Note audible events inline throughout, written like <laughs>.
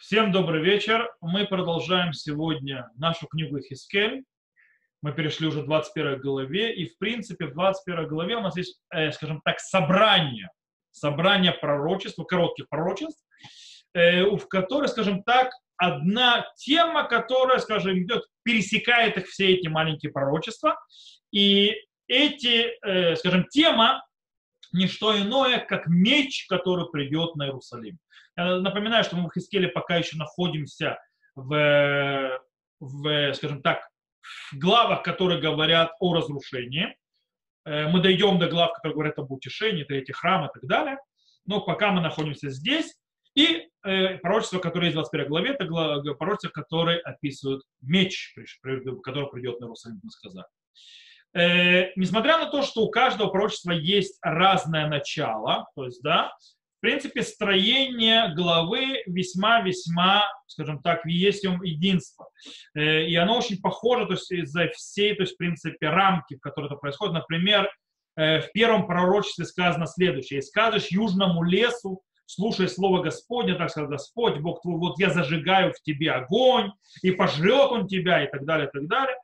Всем добрый вечер. Мы продолжаем сегодня нашу книгу Хискель. Мы перешли уже в 21 главе, и в принципе в 21 главе у нас есть, э, скажем так, собрание, собрание пророчеств, коротких пророчеств, э, в которой, скажем так, одна тема, которая, скажем, идет, пересекает их все эти маленькие пророчества, и эти, э, скажем, тема не что иное, как меч, который придет на Иерусалим. Я напоминаю, что мы в Хискеле пока еще находимся в, в, скажем так, в главах, которые говорят о разрушении. Э, мы дойдем до глав, которые говорят об утешении, третий храм и так далее. Но пока мы находимся здесь. И э, пророчество, которое есть в 21 главе, это пророчество, которое описывает меч, который придет на Иерусалим, мы сказали. Э, несмотря на то, что у каждого пророчества есть разное начало, то есть, да, в принципе, строение главы весьма-весьма, скажем так, есть единство. Э, и оно очень похоже, то есть, из-за всей, то есть, в принципе, рамки, в которой это происходит. Например, э, в первом пророчестве сказано следующее. «И скажешь южному лесу, слушай слово Господня, так сказал Господь, Бог твой, вот я зажигаю в тебе огонь, и пожрет он тебя, и так далее, и так далее.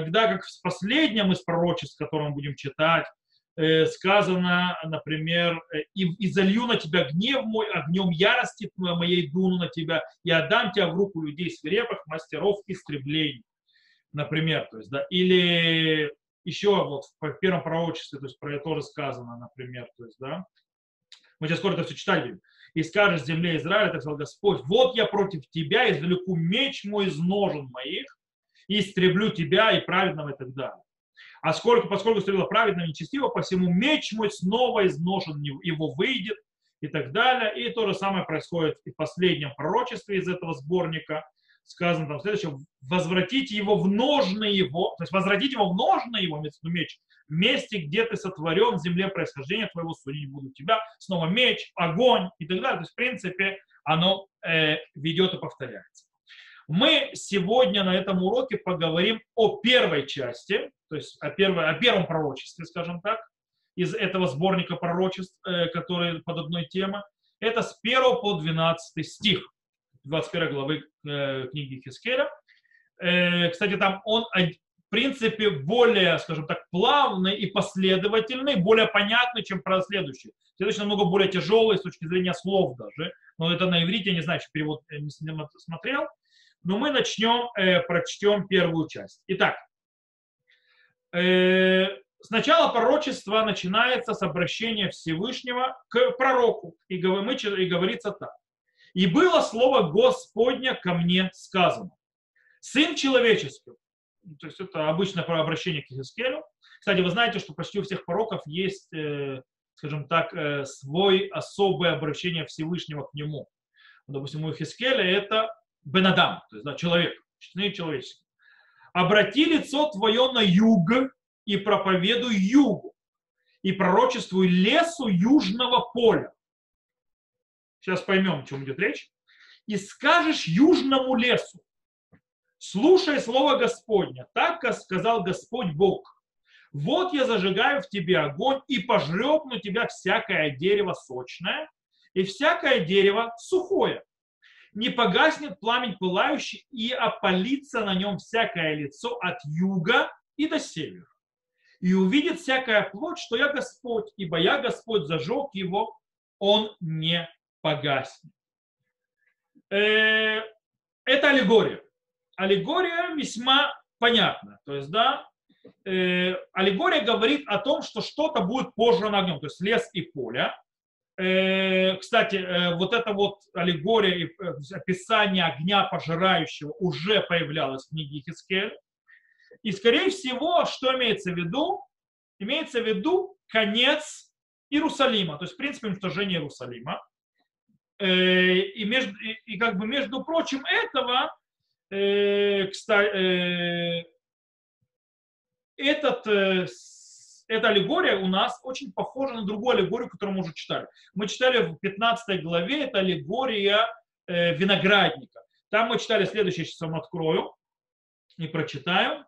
Тогда как в последнем из пророчеств, которое мы будем читать, Э, сказано, например, э, и, и залью на тебя гнев мой, огнем ярости моей дуну на тебя, и отдам тебя в руку людей свирепых, мастеров истреблений, например, то есть, да, или еще вот в первом пророчестве, то есть про это тоже сказано, например, то есть, да, мы сейчас скоро это все будем. И скажешь земле Израиля, так сказал Господь, вот я против тебя, извлеку меч мой из ножен моих, истреблю тебя и праведного и так далее. А сколько, поскольку стрела праведно нечестиво, по всему меч мой снова изношен, его выйдет и так далее. И то же самое происходит и в последнем пророчестве из этого сборника. Сказано там следующее, возвратите его в ножны его, то есть возвратите его в ножны его, меч, месте, где ты сотворен, в земле происхождения твоего, судить буду тебя, снова меч, огонь и так далее. То есть, в принципе, оно э, ведет и повторяется. Мы сегодня на этом уроке поговорим о первой части, то есть о, первой, о первом пророчестве, скажем так, из этого сборника пророчеств, э, которые под одной темой. Это с 1 по 12 стих 21 главы э, книги Хискеля. Э, кстати, там он в принципе более, скажем так, плавный и последовательный, более понятный, чем про следующий. Следующий намного более тяжелый с точки зрения слов даже. Но это на иврите, не знаю, что перевод не смотрел. Но мы начнем, прочтем первую часть. Итак, Э, сначала пророчество начинается с обращения Всевышнего к пророку. И, и говорится так. «И было слово Господня ко мне сказано. Сын человеческий». То есть это обычное обращение к Иезекиилю. Кстати, вы знаете, что почти у всех пророков есть, э, скажем так, э, свой особое обращение Всевышнего к нему. Допустим, у Иезекииля это Бенадам, то есть да, человек, человеческий обрати лицо твое на юг и проповедуй югу, и пророчествуй лесу южного поля. Сейчас поймем, о чем идет речь. И скажешь южному лесу, слушай слово Господня, так как сказал Господь Бог. Вот я зажигаю в тебе огонь и пожрет на тебя всякое дерево сочное и всякое дерево сухое не погаснет пламень пылающий, и опалится на нем всякое лицо от юга и до севера. И увидит всякая плоть, что я Господь, ибо я Господь зажег его, он не погаснет. Э, это аллегория. Аллегория весьма понятна. То есть, да, э, аллегория говорит о том, что что-то будет пожрано огнем, то есть лес и поле. Э, кстати, э, вот эта вот аллегория и э, описание огня пожирающего уже появлялось в книге Хискель. И, скорее всего, что имеется в виду? Имеется в виду конец Иерусалима, то есть, в принципе, уничтожение Иерусалима. И, между, и как бы, между прочим, этого, кстати, этот эта аллегория у нас очень похожа на другую аллегорию, которую мы уже читали. Мы читали в 15 главе, это аллегория э, виноградника. Там мы читали следующее, сейчас вам открою и прочитаю.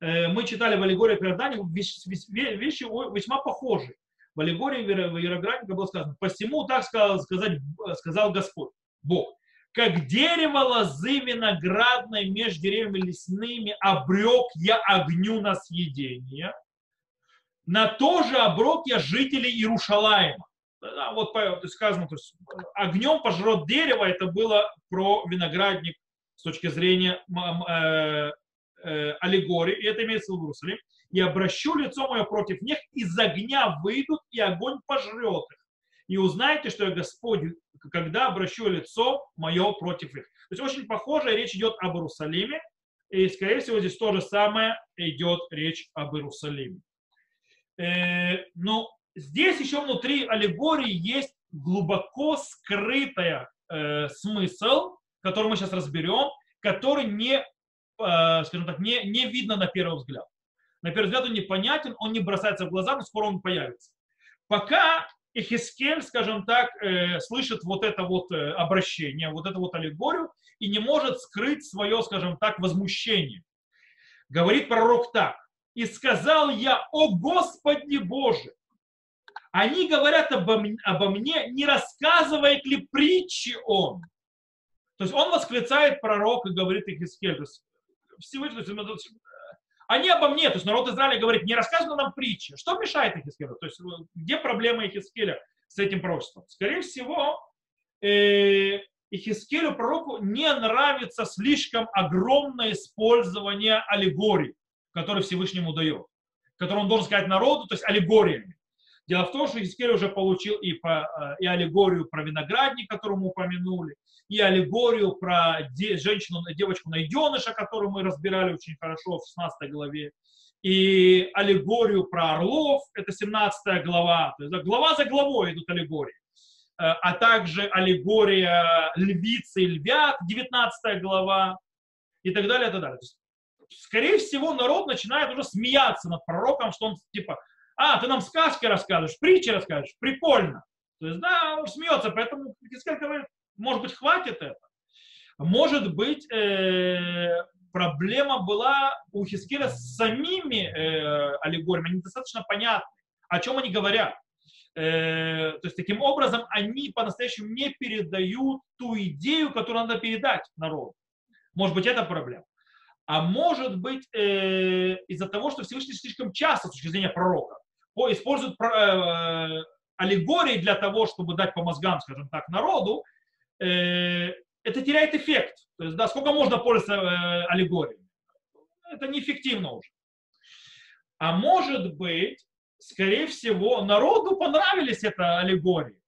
Э, мы читали в аллегории виноградника вещи, весьма похожи. В аллегории виноградника было сказано, посему так сказал, сказать, сказал Господь, Бог, как дерево лозы виноградной между деревьями лесными обрек я огню на съедение, на то же оброк я жителей Иерушалаема. Да, вот сказано, то есть огнем пожрет дерево, это было про виноградник с точки зрения э, э, аллегории, и это имеется в виду Иерусалим. И обращу лицо мое против них, из огня выйдут, и огонь пожрет их. И узнаете, что я Господь, когда обращу лицо мое против их. То есть очень похоже, речь идет об Иерусалиме, и, скорее всего, здесь то же самое идет речь об Иерусалиме. Э, но здесь еще внутри аллегории есть глубоко скрытая э, смысл, который мы сейчас разберем, который не, э, скажем так, не, не видно на первый взгляд. На первый взгляд он непонятен, он не бросается в глаза, но скоро он появится. Пока Эхискель, скажем так, слышит вот это вот обращение, вот эту вот аллегорию и не может скрыть свое, скажем так, возмущение. Говорит пророк так. «И сказал я, о Господи Боже, они говорят обо, обо мне, не рассказывает ли притчи он?» То есть он восклицает пророк и говорит Ихискель. То есть Всевышний, они обо мне, то есть народ Израиля говорит, не рассказано нам притчи. Что мешает Ихискелю? То есть где проблема Ихискеля с этим пророчеством? Скорее всего, э, пророку не нравится слишком огромное использование аллегорий, которые Всевышнему дает, которые он должен сказать народу, то есть аллегориями. Дело в том, что Хискель уже получил и, по, э, и аллегорию про виноградник, которую мы упомянули, и аллегорию про де, женщину, девочку найденыша, которую мы разбирали очень хорошо в 16 главе, и аллегорию про орлов, это 17 глава, то есть глава за главой идут аллегории, э, а также аллегория львицы и львят, 19 глава, и так далее, и так далее. То есть, скорее всего, народ начинает уже смеяться над пророком, что он типа, а, ты нам сказки рассказываешь, притчи рассказываешь, прикольно. То есть, да, он смеется, поэтому Хискель может быть, хватит это. Может быть, э, проблема была у Хискеля с самими э, аллегориями, они достаточно понятны, о чем они говорят. Э, то есть, таким образом, они по-настоящему не передают ту идею, которую надо передать народу. Может быть, это проблема. А может быть, э, из-за того, что Всевышний слишком часто, с точки зрения пророка, используют э, аллегории для того, чтобы дать по мозгам, скажем так, народу, э, это теряет эффект. То есть, да, сколько можно пользоваться э, аллегориями? Это неэффективно уже. А может быть, скорее всего, народу понравились это аллегории.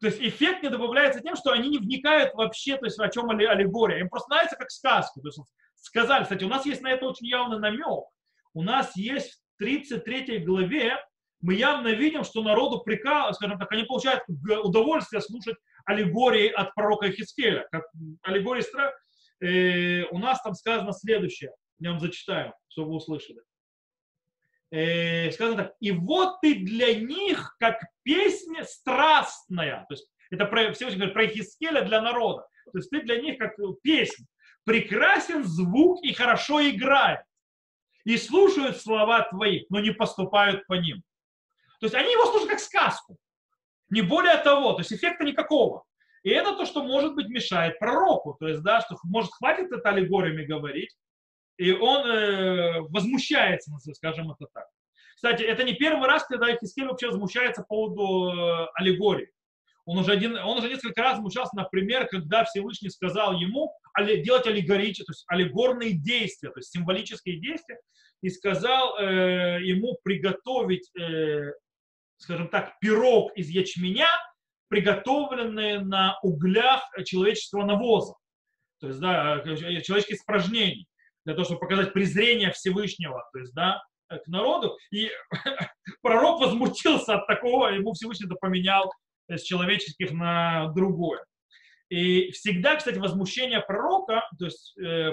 То есть эффект не добавляется тем, что они не вникают вообще, то есть о чем аллегория. Им просто нравится как сказка. То есть сказали, кстати, у нас есть на это очень явный намек. У нас есть в 33 главе мы явно видим, что народу прикал, скажем так, они получают удовольствие слушать аллегории от пророка Хискеля. Как аллегории страх. Э, у нас там сказано следующее. Я вам зачитаю, чтобы вы услышали. Э, сказано так. И вот ты для них как песня страстная. То есть это про, Всевышний говорит про Хискеля для народа. То есть ты для них как песня. Прекрасен звук и хорошо играет. И слушают слова твои, но не поступают по ним. То есть они его слушают как сказку. Не более того, то есть эффекта никакого. И это то, что, может быть, мешает пророку. То есть, да, что, может, хватит это аллегориями говорить, и он э, возмущается, скажем это так. Кстати, это не первый раз, когда Хискель вообще возмущается по поводу э, аллегории. Он уже, один, он уже несколько раз возмущался, например, когда Всевышний сказал ему делать аллегорические, то есть аллегорные действия, то есть символические действия, и сказал э, ему приготовить э, скажем так, пирог из ячменя, приготовленный на углях человеческого навоза, то есть, да, человеческих испражнений, для того, чтобы показать презрение Всевышнего, то есть, да, к народу. И <laughs> пророк возмутился от такого, ему Всевышний это поменял с человеческих на другое. И всегда, кстати, возмущение пророка, то есть э,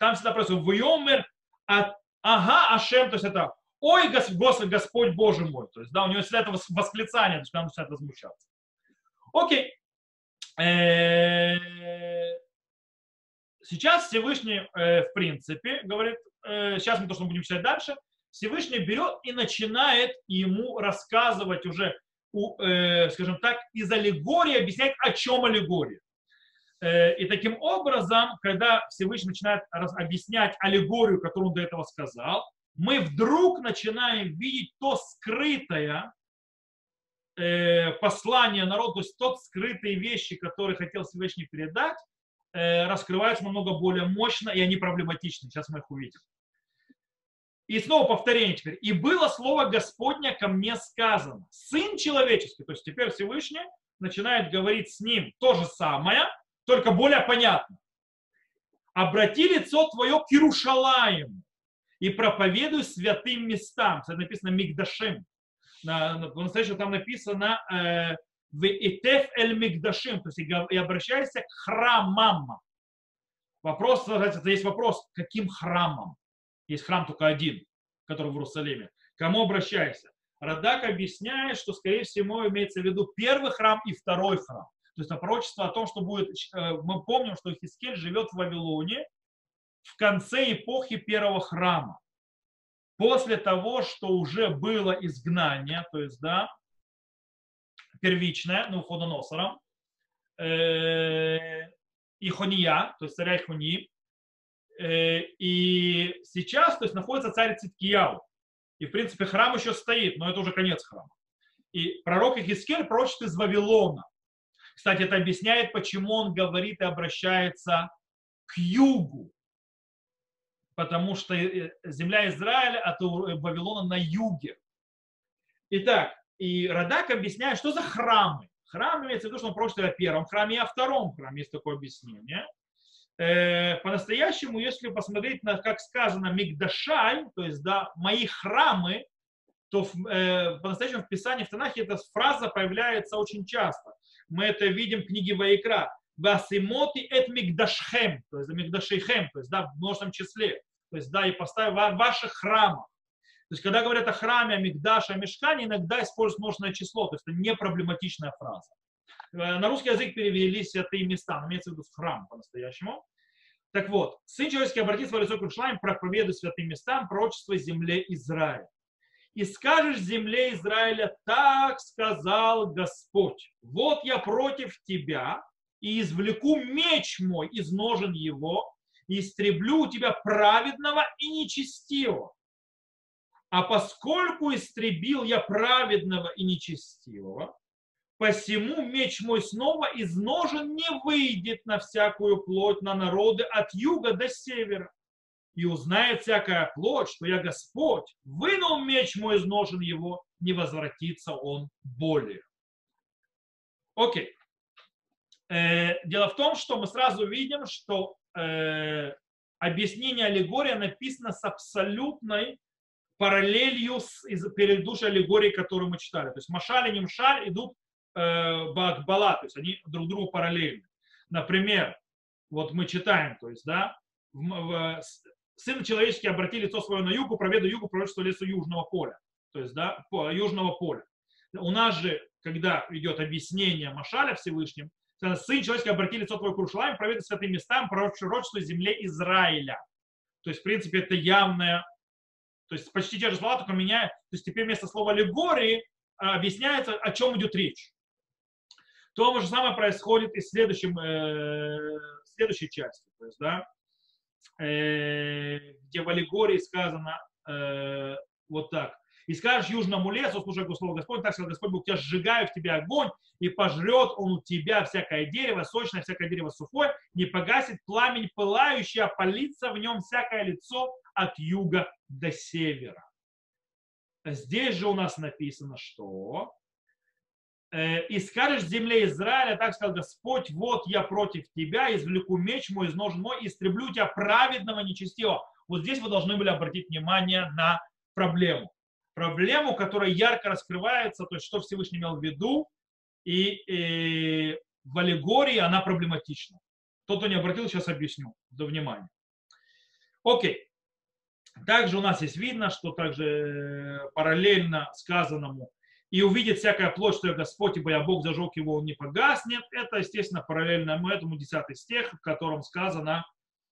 там всегда происходит «Войомер от ага Ашем», то есть это ой, Господь, Господь Боже мой. То есть, да, у него всегда это восклицание, то есть он начинает возмущаться. Окей. Э, сейчас Всевышний, э, в принципе, говорит, э, сейчас мы то, что мы будем читать дальше, Всевышний берет и начинает ему рассказывать уже, скажем так, из аллегории, объяснять, о чем аллегория. Э, и таким образом, когда Всевышний начинает объяснять аллегорию, которую он до этого сказал, мы вдруг начинаем видеть то скрытое э, послание народу, то есть тот скрытые вещи, которые хотел Всевышний передать, э, раскрываются намного более мощно, и они проблематичны. Сейчас мы их увидим. И снова повторение теперь. И было слово Господня ко мне сказано. Сын человеческий, то есть теперь Всевышний начинает говорить с ним то же самое, только более понятно. Обрати лицо твое к Иерушалаему и проповедуй святым местам. Это написано Мигдашим. На, на, настоящем там написано э, в Итеф эль Мигдашим, то есть и обращайся к храмам. Вопрос, есть вопрос, каким храмом? Есть храм только один, который в Иерусалиме. Кому обращайся? Радак объясняет, что, скорее всего, имеется в виду первый храм и второй храм. То есть это пророчество о том, что будет... Э, мы помним, что Хискель живет в Вавилоне в конце эпохи первого храма. После того, что уже было изгнание, то есть, да, первичное, ну, Ходоносором, э, Ихония, то есть царя Ихонии, и сейчас, то есть, находится царь Циткияу. И, в принципе, храм еще стоит, но это уже конец храма. И пророк Ихискель прочит из Вавилона. Кстати, это объясняет, почему он говорит и обращается к югу. Потому что э, земля Израиля от Вавилона на юге. Итак, и Радак объясняет, что за храмы. Храм имеется в виду, что он прочит о первом храме и о втором храме. Есть такое объяснение. Э, по-настоящему, если посмотреть на, как сказано, Мигдашай, то есть, да, мои храмы, то э, по-настоящему в Писании, в Танахе эта фраза появляется очень часто мы это видим в книге Ваикра. Васимоти эт мигдашхем, то есть мигдашейхем, то есть да, в множественном числе. То есть да, и поставь в ваших храмах. То есть, когда говорят о храме, о Мигдаше, о Мешкане, иногда используют множественное число, то есть это не проблематичная фраза. Э, на русский язык перевели святые места, имеется в виду храм по-настоящему. Так вот, сын человеческий обратится в лицо к Иерушалаем, проповедует святым местам пророчество земле Израиля и скажешь земле Израиля, так сказал Господь, вот я против тебя, и извлеку меч мой из ножен его, и истреблю у тебя праведного и нечестивого. А поскольку истребил я праведного и нечестивого, посему меч мой снова из ножен не выйдет на всякую плоть, на народы от юга до севера и узнает всякая плоть, что я Господь, вынул меч мой из ножен его, не возвратится он более. Окей. Э, дело в том, что мы сразу видим, что э, объяснение аллегория написано с абсолютной параллелью с предыдущей аллегорией, которую мы читали. То есть Машаль и Нимшаль идут Бакбала, то есть они друг другу параллельны. Например, вот мы читаем, то есть, да, в, в, сын человеческий обрати лицо свое на югу, проведу югу пророчество лесу южного поля. То есть, да, южного поля. У нас же, когда идет объяснение Машаля Всевышним, сын человеческий обрати лицо твое к Рушалаем, проведу святым местам пророчество земле Израиля. То есть, в принципе, это явное, то есть почти те же слова, только меняя, то есть теперь вместо слова аллегории объясняется, о чем идет речь. То же самое происходит и в следующем, э, следующей части. То есть, да, Э, где в аллегории сказано э, вот так. И скажешь южному лесу, слушай слово Господь, так сказал Господь Бог, тебя сжигаю в тебя огонь, и пожрет он у тебя всякое дерево, сочное всякое дерево сухое, не погасит пламень пылающий, а палится в нем всякое лицо от юга до севера. Здесь же у нас написано, что и скажешь земле Израиля, так сказал Господь, вот я против тебя, извлеку меч мой из ножен мой, истреблю тебя праведного нечестивого. Вот здесь вы должны были обратить внимание на проблему. Проблему, которая ярко раскрывается, то есть что Всевышний имел в виду, и, и в аллегории она проблематична. Тот, кто не обратил, сейчас объясню. До внимания. Окей. Также у нас есть видно, что также э, параллельно сказанному и увидит всякая плоть, что я Господь, ибо я Бог зажег его, он не погаснет. Это, естественно, параллельно этому 10 стих, в котором сказано,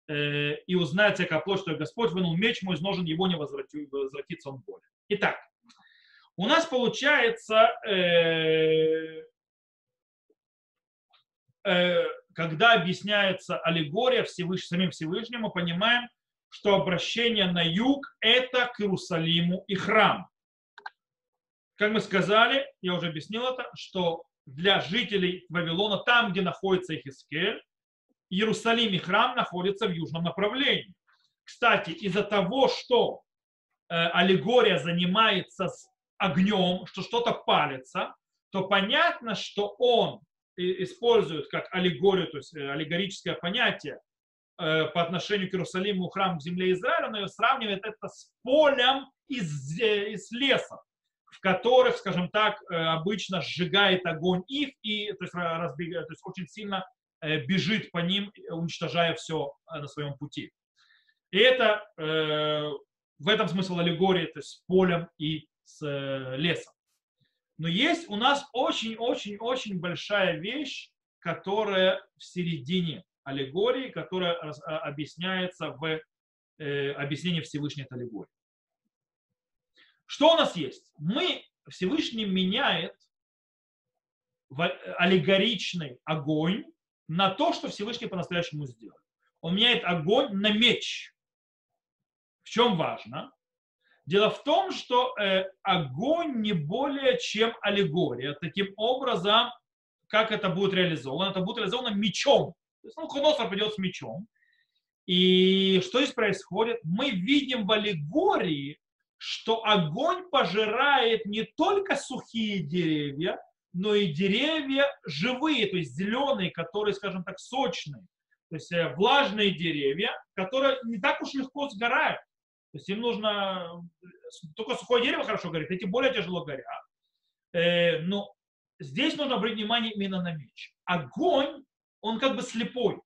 э, и узнает всякая плоть, что я Господь, вынул меч мой из ножен, его не возвратится он более. Итак, у нас получается э, э, когда объясняется аллегория Всевыш... самим мы понимаем, что обращение на юг – это к Иерусалиму и храм. Как мы сказали, я уже объяснил это, что для жителей Вавилона, там, где находится Ихискель, Иерусалим и храм находятся в южном направлении. Кстати, из-за того, что э, аллегория занимается с огнем, что что-то палится, то понятно, что он использует как аллегорию, то есть э, аллегорическое понятие э, по отношению к Иерусалиму, храму в земле Израиля, но сравнивает это с полем из, из леса, в которых, скажем так, обычно сжигает огонь их и то есть, разбегает, то есть очень сильно бежит по ним, уничтожая все на своем пути. И это э, в этом смысл аллегории, то есть с полем и с э, лесом. Но есть у нас очень-очень-очень большая вещь, которая в середине аллегории, которая а, объясняется в э, объяснении Всевышней аллегории. Что у нас есть? Мы, Всевышний меняет аллегоричный огонь на то, что Всевышний по-настоящему сделал. Он меняет огонь на меч. В чем важно? Дело в том, что э, огонь не более чем аллегория. Таким образом, как это будет реализовано? Это будет реализовано мечом. То есть, ну, Хоносор придет с мечом. И что здесь происходит? Мы видим в аллегории, что огонь пожирает не только сухие деревья, но и деревья живые, то есть зеленые, которые, скажем так, сочные. То есть э, влажные деревья, которые не так уж легко сгорают. То есть им нужно, только сухое дерево хорошо горит, эти более тяжело горят. Э, но здесь нужно обратить внимание именно на меч. Огонь, он как бы слепой.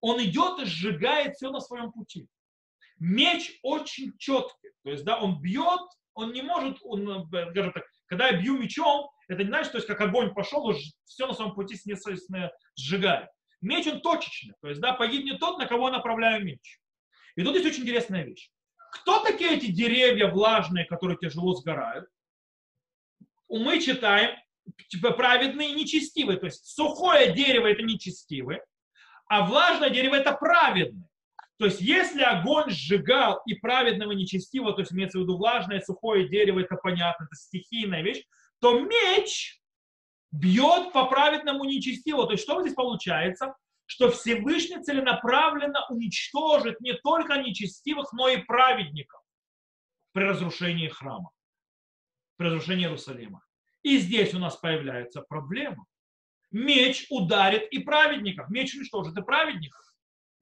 Он идет и сжигает все на своем пути. Меч очень четкий. То есть, да, он бьет, он не может, он, скажем так, когда я бью мечом, это не значит, то есть, как огонь пошел, все на своем пути сжигает. Меч он точечный. То есть, да, погибнет тот, на кого я направляю меч. И тут есть очень интересная вещь. Кто такие эти деревья влажные, которые тяжело сгорают? Мы читаем типа, праведные и нечестивые. То есть сухое дерево это нечестивое, а влажное дерево это праведное. То есть если огонь сжигал и праведного нечестивого, то есть имеется в виду влажное, сухое дерево, это понятно, это стихийная вещь, то меч бьет по праведному нечестивому. То есть что здесь получается? что Всевышний целенаправленно уничтожит не только нечестивых, но и праведников при разрушении храма, при разрушении Иерусалима. И здесь у нас появляется проблема. Меч ударит и праведников. Меч уничтожит и праведников.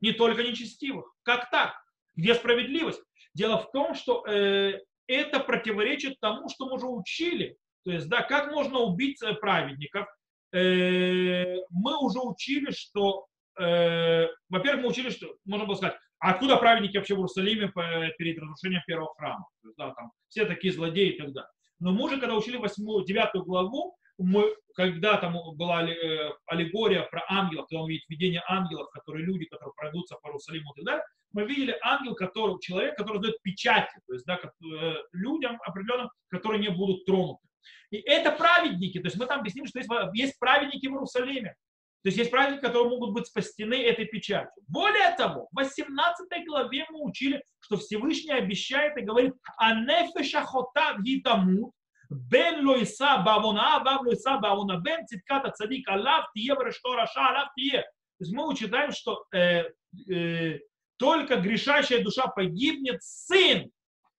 Не только нечестивых. Как так? Где справедливость? Дело в том, что э, это противоречит тому, что мы уже учили. То есть, да, как можно убить э, праведников? Э, мы уже учили, что э, во-первых, мы учили, что можно было сказать, а откуда праведники вообще в Иерусалиме перед разрушением первого храма? То есть, да, там, все такие злодеи и так далее. Но мы уже, когда учили 8, 9 главу, мы, когда там была э, аллегория про ангелов, когда он видит видение ангелов, которые люди, которые пройдутся по Иерусалиму и так далее, мы видели ангел, который, человек, который дает печати, то есть да, э, людям определенным, которые не будут тронуты. И это праведники, то есть мы там объяснили, что есть, есть праведники в Иерусалиме. То есть есть праздники, которые могут быть спастены этой печатью. Более того, в 18 главе мы учили, что Всевышний обещает и говорит, а нефеша хотав гитамут, бен лойса бавона, бав лойса бавона, бен цитката цадик, алав тие, что раша, алав тие. То есть мы учитаем, что э, э, только грешащая душа погибнет, сын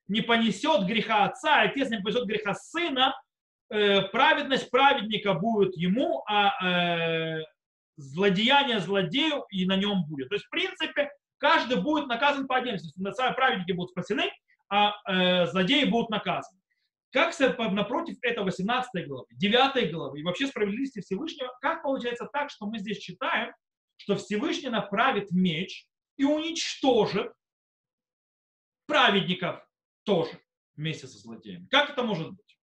не понесет греха отца, отец не понесет греха сына, э, праведность праведника будет ему, а э, злодеяние злодею и на нем будет. То есть, в принципе, каждый будет наказан по отдельности. Праведники будут спасены, а э, злодеи будут наказаны. Как напротив это 18 главы, 9 главы и вообще справедливости Всевышнего, как получается так, что мы здесь читаем, что Всевышний направит меч и уничтожит праведников тоже вместе со злодеями. Как это может быть?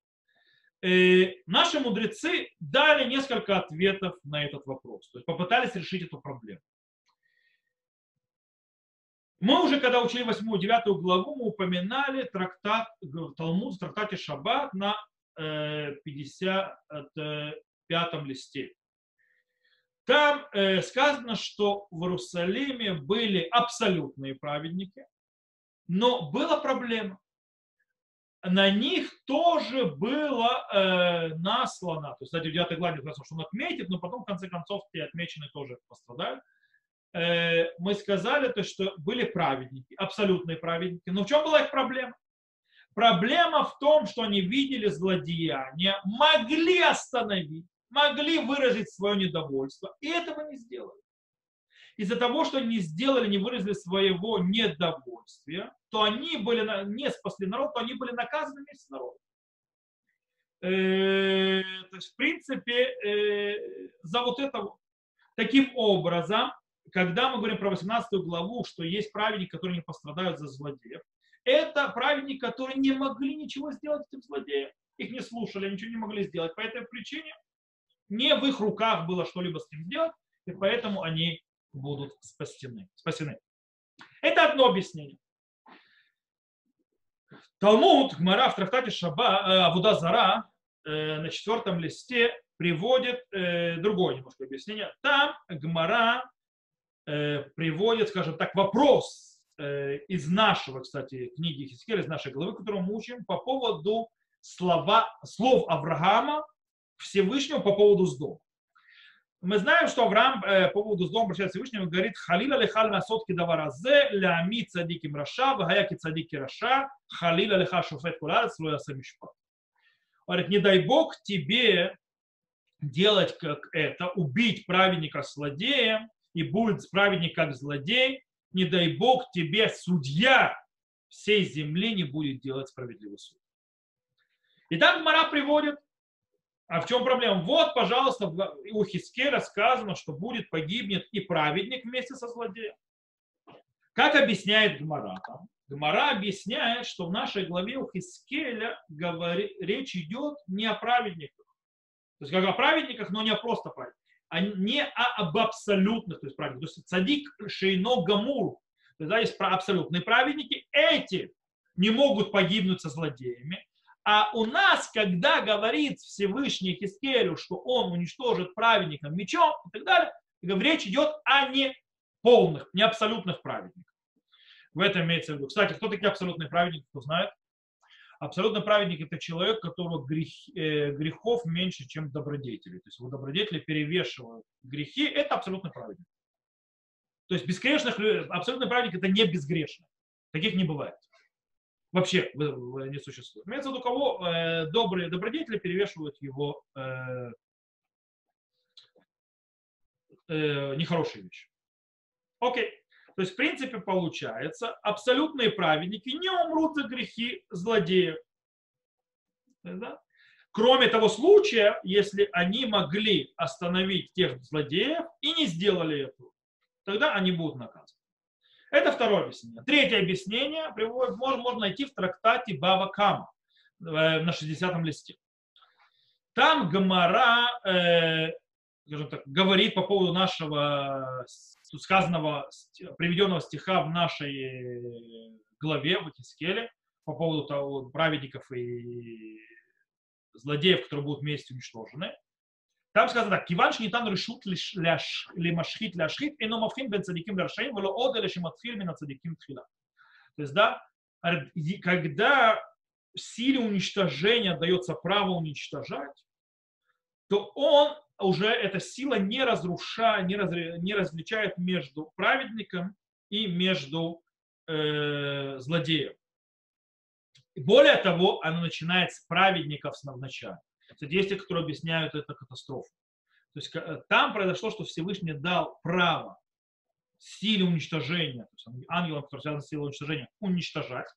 Э, наши мудрецы дали несколько ответов на этот вопрос, то есть попытались решить эту проблему. Мы уже, когда учили 8-9 главу, мы упоминали трактат, Талмуд в трактате Шаббат на 55 э, листе. Там э, сказано, что в Иерусалиме были абсолютные праведники, но была проблема. На них тоже было э, наслано, то есть, кстати, в 9 главе сказано, что он отметит, но потом, в конце концов, те отмеченные тоже пострадают. Э, мы сказали, то, что были праведники, абсолютные праведники. Но в чем была их проблема? Проблема в том, что они видели злодеяние, могли остановить, могли выразить свое недовольство, и этого не сделали. Из-за того, что они не сделали, не выразили своего недовольствия, то они были не спасли народ, то они были наказаны вместе с народом. Э, то есть, в принципе, э, за вот это вот. Таким образом, когда мы говорим про 18 главу, что есть праведники, которые не пострадают за злодеев, это праведники, которые не могли ничего сделать этим злодеям. Их не слушали, ничего не могли сделать. По этой причине не в их руках было что-либо с ним сделать, и поэтому они будут спасены. спасены. Это одно объяснение. Талмуд, Гмара в трактате Шаба, э, Авуда Зара, э, на четвертом листе приводит э, другое немножко объяснение. Там Гмара приводит, скажем так, вопрос из нашего, кстати, книги Хискеля, из нашей главы, которую мы учим, по поводу слова, слов Авраама Всевышнего по поводу Сдома. Мы знаем, что Авраам э, по поводу Сдома обращается Всевышнему говорит, халила лихаль на сотки даваразе, лями цадиким раша, вагаяки цадики раша, халила лиха шуфет куларец, лоя самишпа. Говорит, не дай Бог тебе делать как это, убить праведника злодеем, и будет праведник как злодей, не дай Бог тебе судья всей земли не будет делать справедливый суд. И так Мара приводит а в чем проблема? Вот, пожалуйста, у Хискеля сказано, что будет погибнет и праведник вместе со злодеем. Как объясняет Гмара? Гмара объясняет, что в нашей главе у Хискеля говори, речь идет не о праведниках. То есть как о праведниках, но не о просто праведниках. А не о, об абсолютных, то есть праведниках. То есть цадик шейно гамур. То есть есть абсолютные праведники. Эти не могут погибнуть со злодеями. А у нас, когда говорит Всевышний Хискелю, что он уничтожит праведникам мечом и так далее, речь идет о не полных, не абсолютных праведниках. В этом имеется в виду. Кстати, кто такие абсолютные праведники, кто знает? Абсолютный праведник – это человек, которого грех, э, грехов меньше, чем добродетелей. То есть его добродетели перевешивают грехи – это абсолютный праведник. То есть безгрешных, абсолютный праведник – это не безгрешный. Таких не бывает вообще не существует. Имеется в виду, кого э, добрые добродетели перевешивают его э, э, нехорошие вещи. Окей. То есть, в принципе, получается, абсолютные праведники не умрут за грехи злодеев. Да? Кроме того случая, если они могли остановить тех злодеев и не сделали этого, тогда они будут наказаны. Это второе объяснение. Третье объяснение приводит, можно, можно найти в трактате Бава Кама э, на 60-м листе. Там Гамара э, скажем так, говорит по поводу нашего сказанного, приведенного стиха в нашей главе в Хискеле по поводу того, праведников и злодеев, которые будут вместе уничтожены. Там сказано так, киван шнитан решут лимашхит ляшхит, ино мавхин бен цадиким ляршаим, вело ода лешиматхил мина цадиким тхила. То есть, да, когда в силе уничтожения дается право уничтожать, то он уже, эта сила не разрушает, не, разри, не различает между праведником и между э, злодеем. Более того, она начинает с праведников с начала. Есть те, которые объясняют это катастрофу. То есть э, там произошло, что Всевышний дал право силе уничтожения, то есть ангелам, которые связаны с силой уничтожения, уничтожать.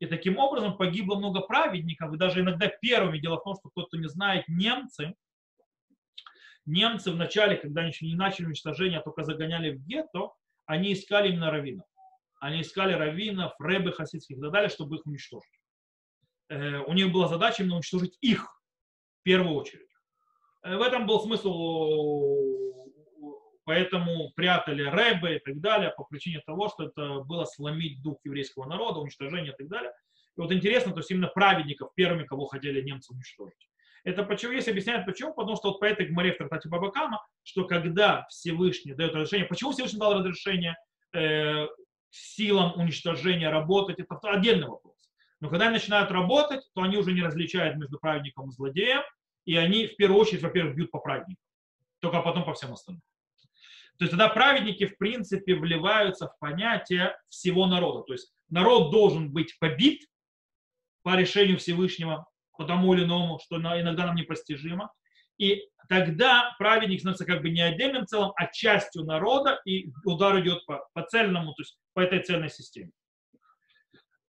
И таким образом погибло много праведников, и даже иногда первыми. Дело в том, что кто-то не знает, немцы, немцы в начале, когда они еще не начали уничтожение, а только загоняли в гетто, они искали именно раввинов. Они искали раввинов, рэбы хасидских и так далее, чтобы их уничтожить. Э, у них была задача именно уничтожить их, первую очередь. Э, в этом был смысл, поэтому прятали рэбы и так далее, по причине того, что это было сломить дух еврейского народа, уничтожение и так далее. И вот интересно, то есть именно праведников первыми, кого хотели немцы уничтожить. Это почему, есть объясняют почему, потому что вот по этой гморе в Тратате Бабакама, что когда Всевышний дает разрешение, почему Всевышний дал разрешение э, силам уничтожения работать, это отдельный вопрос. Но когда они начинают работать, то они уже не различают между праведником и злодеем, и они в первую очередь, во-первых, бьют по праведнику, только потом по всем остальным. То есть тогда праведники, в принципе, вливаются в понятие всего народа. То есть народ должен быть побит по решению Всевышнего, по тому или иному, что иногда нам непостижимо. И тогда праведник становится как бы не отдельным целым, а частью народа, и удар идет по, по цельному, то есть по этой цельной системе.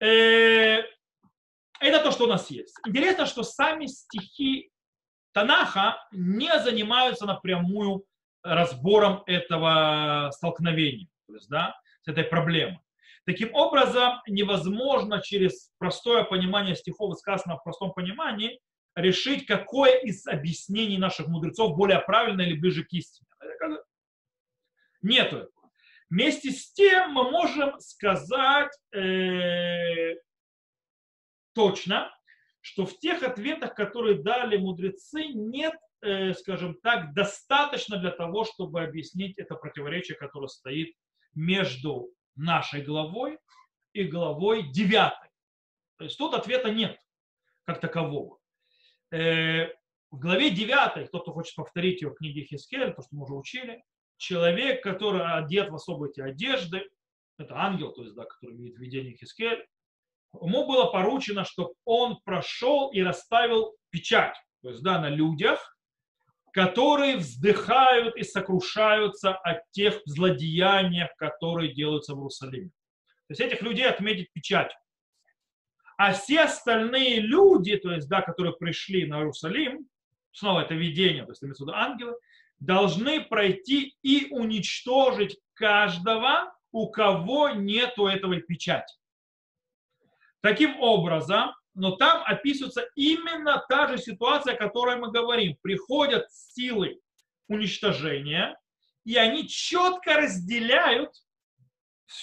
Э, это то, что у нас есть. Интересно, что сами стихи Танаха не занимаются напрямую разбором этого столкновения, то есть, да, с этой проблемой. Таким образом, невозможно через простое понимание стихов, сказанного в простом понимании, решить, какое из объяснений наших мудрецов более правильное или ближе к истине. Нету этого. Вместе с тем мы можем сказать э, точно, что в тех ответах, которые дали мудрецы, нет Э, скажем так, достаточно для того, чтобы объяснить это противоречие, которое стоит между нашей главой и главой девятой. То есть тут ответа нет как такового. Э, в главе 9, кто-то хочет повторить ее в книге Хискель, то, что мы уже учили, человек, который одет в особые эти одежды, это ангел, то есть, да, который видит видение Хискель, ему было поручено, чтобы он прошел и расставил печать, то есть, да, на людях, которые вздыхают и сокрушаются от тех злодеяний, которые делаются в Иерусалиме. То есть этих людей отметить печать. А все остальные люди, то есть, да, которые пришли на Иерусалим, снова это видение, то есть имеется в виду ангелы, должны пройти и уничтожить каждого, у кого нету этого печати. Таким образом, но там описывается именно та же ситуация, о которой мы говорим. Приходят силы уничтожения, и они четко разделяют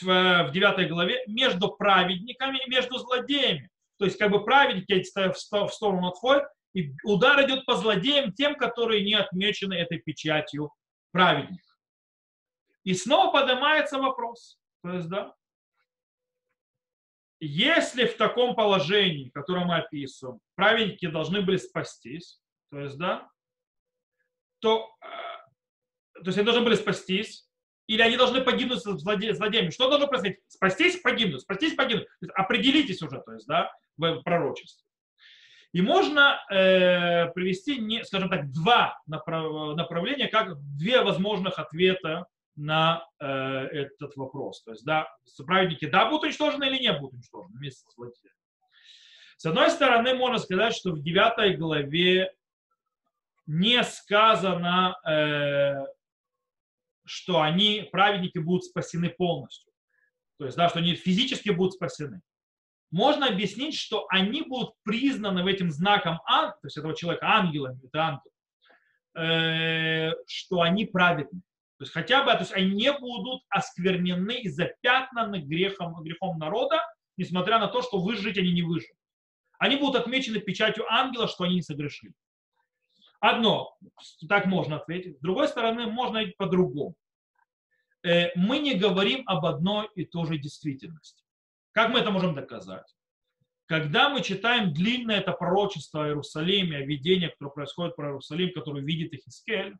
в, в 9 главе между праведниками и между злодеями. То есть как бы праведники в сторону отходят, и удар идет по злодеям, тем, которые не отмечены этой печатью праведников. И снова поднимается вопрос. То есть, да, если в таком положении, которое мы описываем, праведники должны были спастись, то есть, да, то, э, то есть они должны были спастись, или они должны погибнуть с злодеями. Что должно происходить? Спастись, погибнуть, спастись, погибнуть. То есть определитесь уже, то есть, да, в пророчестве. И можно э, привести, не, скажем так, два направ, направления, как две возможных ответа на э, этот вопрос. То есть, да, праведники, да, будут уничтожены или не будут уничтожены вместе с злодеями. С одной стороны, можно сказать, что в 9 главе не сказано, э, что они, праведники, будут спасены полностью. То есть, да, что они физически будут спасены. Можно объяснить, что они будут признаны в этим знаком, то есть этого человека, ангелами, это ангел, э, что они праведны. То есть хотя бы, то есть они не будут осквернены и запятнаны грехом, грехом народа, несмотря на то, что выжить они не выживут. Они будут отмечены печатью ангела, что они не согрешили. Одно, так можно ответить. С другой стороны, можно и по-другому. Э, мы не говорим об одной и той же действительности. Как мы это можем доказать? Когда мы читаем длинное это пророчество о Иерусалиме, о видении, которое происходит про Иерусалим, который видит Ихискель,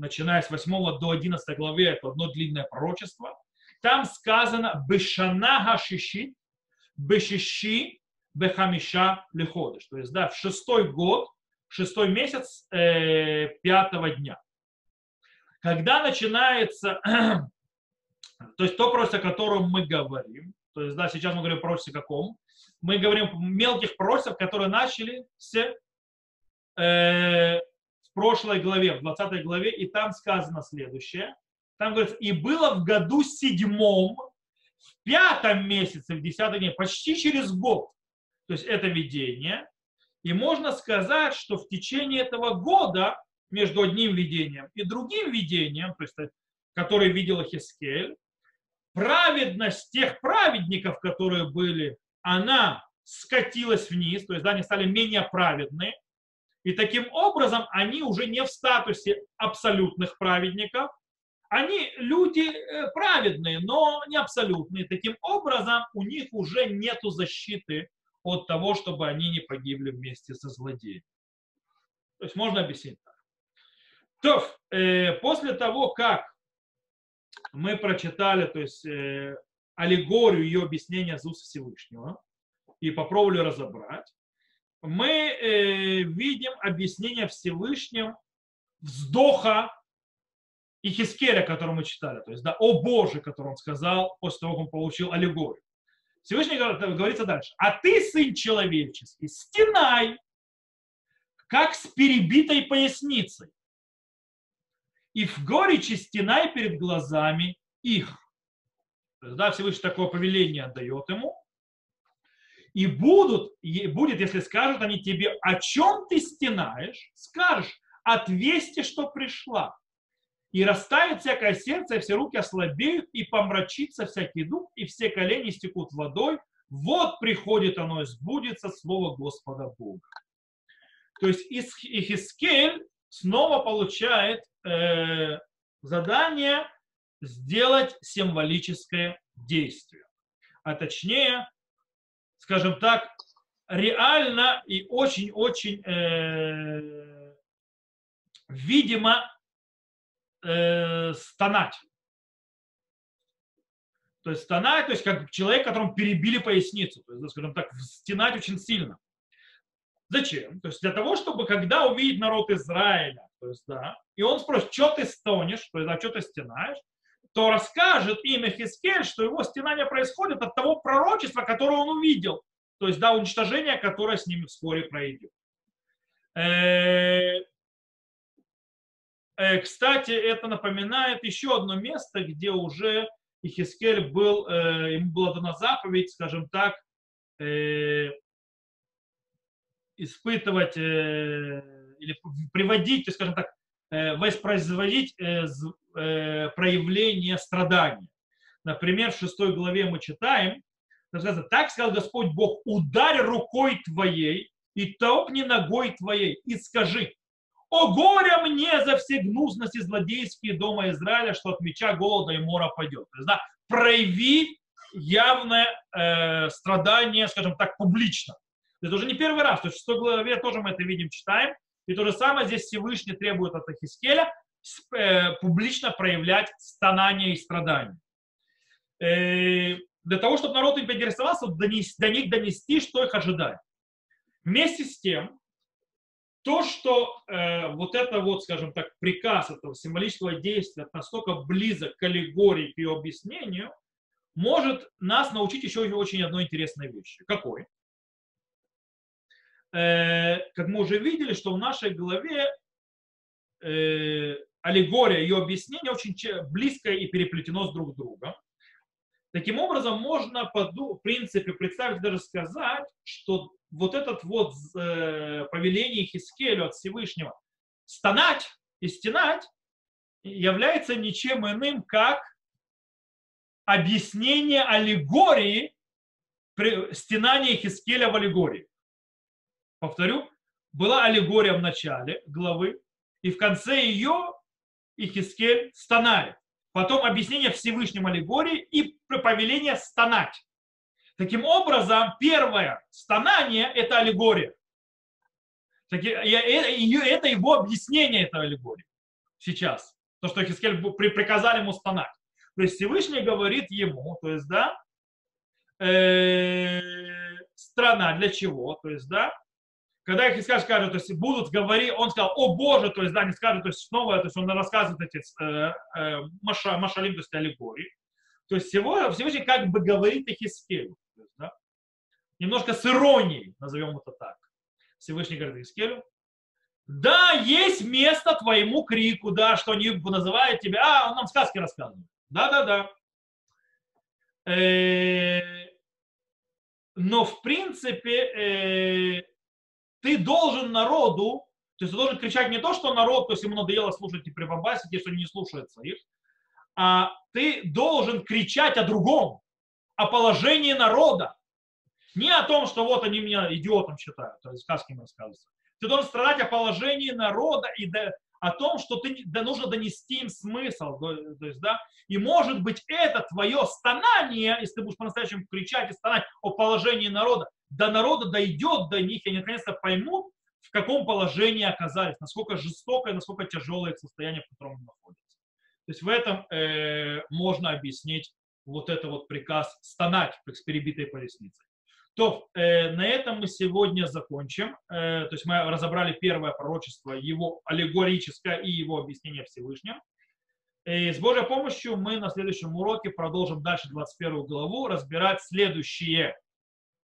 начиная с 8 до 11 главы, это одно длинное пророчество. Там сказано «Бешана хашиши, бешиши, бехамиша леходыш». То есть, да, в шестой год, шестой месяц э, пятого дня. Когда начинается, <clears throat> то есть то пророчество, о котором мы говорим, то есть, да, сейчас мы говорим о пророчестве каком, мы говорим о мелких пророчествах, которые начали с э, в прошлой главе, в 20 главе, и там сказано следующее. Там говорится, и было в году седьмом, в пятом месяце, в десятый день, почти через год. То есть это видение. И можно сказать, что в течение этого года между одним видением и другим видением, то есть, который видел Хискель, праведность тех праведников, которые были, она скатилась вниз, то есть да, они стали менее праведны, И таким образом они уже не в статусе абсолютных праведников, они люди э, праведные, но не абсолютные. Таким образом, у них уже нет защиты от того, чтобы они не погибли вместе со злодеем. То есть можно объяснить так. То, э, после того, как мы прочитали то есть, э, аллегорию ее объяснения из уст Всевышнего и попробовали разобрать, мы э, видим объяснение Всевышним вздоха и Хискеля, который мы читали, то есть, да, о Боже, который он сказал после того, как он получил аллегорию. Всевышний говорится дальше. А ты, сын человеческий, стенай, как с перебитой поясницей, и в горечи стенай перед глазами их. То есть, да, Всевышний такое повеление отдает ему. И будут, будет, если скажут они тебе, о чем ты стенаешь, скажешь, от вести, что пришла. И растает всякое сердце, и все руки ослабеют, и помрачится всякий дух, и все колени стекут водой. Вот приходит оно и сбудется слово Господа Бога. То есть Ихискель снова получает э, задание сделать символическое действие. А точнее, скажем так, реально и очень-очень э, видимо э, стонать. То есть стонать, то есть как человек, которому перебили поясницу, то есть, скажем так, стенать очень сильно. Зачем? То есть для того, чтобы когда увидит народ Израиля, то есть, да, и он спросит, что ты стонешь, то есть, а что ты стенаешь, то расскажет имя Хискель, что его стенание происходит от того пророчества, которое он увидел. То есть, да, уничтожение, которое с ними вскоре пройдет. Э, э, кстати, это напоминает еще одно место, где уже Ихискель был, э, ему была дана заповедь, скажем так, испытывать или приводить, скажем так, воспроизводить проявление страдания. Например, в шестой главе мы читаем, так сказал Господь Бог, ударь рукой твоей и топни ногой твоей и скажи, о горе мне за все гнусности злодейские дома Израиля, что от меча, голода и мора пойдет. То есть, да, прояви явное э, страдание, скажем так, публично. Это уже не первый раз. То есть в 6 главе тоже мы это видим, читаем. И то же самое здесь Всевышний требует от Ахискеля э, публично проявлять стонание и страдания. Э, для того, чтобы народ им поинтересовался, до них донести, что их ожидает. Вместе с тем, то, что э, вот это вот, скажем так, приказ этого символического действия настолько близок к аллегории, к ее объяснению, может нас научить еще очень одной интересной вещи. Какой? Э, как мы уже видели, что в нашей голове э, аллегория, ее объяснение очень близко и переплетено с друг другом. Таким образом, можно, в принципе, представить, даже сказать, что вот этот вот э, повеление Хискелю от Всевышнего стонать и стенать является ничем иным, как объяснение аллегории стенания Хискеля в аллегории. Повторю, была аллегория в начале главы, и в конце ее Ихискель стонает. Потом объяснение Всевышним аллегории и повеление стонать. Таким образом, первое стонание – это аллегория. Э, это его объяснение, это аллегория сейчас. То, что Хискель приказали ему стонать. То есть Всевышний говорит ему, то есть, да, э, страна для чего, то есть, да, когда их скажут, скажут, то есть будут говорить, он сказал, о Боже, то есть, да, не скажут, то есть снова, то есть он рассказывает эти э, э, маша, машалим, то есть аллегории. То есть всего, Всевышний как бы говорит их Искелю. Да? Немножко с иронией, назовем это так. Всевышний говорит Искелю, да, есть место твоему крику, да, что они называют тебя, а, он нам сказки рассказывает. Да-да-да. Э, но в принципе э, ты должен народу, то есть ты должен кричать не то, что народ, то есть ему надоело слушать и прибамбасить, если они не слушаются их, а ты должен кричать о другом, о положении народа. Не о том, что вот они меня идиотом считают, то есть сказки им рассказываются. Ты должен страдать о положении народа и о том, что ты, да, нужно донести им смысл. То есть, да, и может быть это твое стонание, если ты будешь по-настоящему кричать и стонать о положении народа, до народа дойдет до них, и они наконец-то поймут, в каком положении оказались, насколько жестокое, насколько тяжелое состояние, в котором они находятся. То есть в этом э, можно объяснить вот это вот приказ стонать с перебитой поясницей. То э, на этом мы сегодня закончим. Э, то есть мы разобрали первое пророчество, его аллегорическое и его объяснение Всевышним. И с Божьей помощью мы на следующем уроке продолжим дальше 21 главу разбирать следующие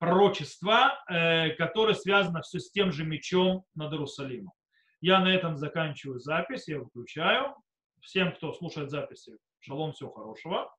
пророчества, э, которые связаны все с тем же мечом над Иерусалимом. Я на этом заканчиваю запись, я выключаю. Всем, кто слушает записи, шалом, всего хорошего.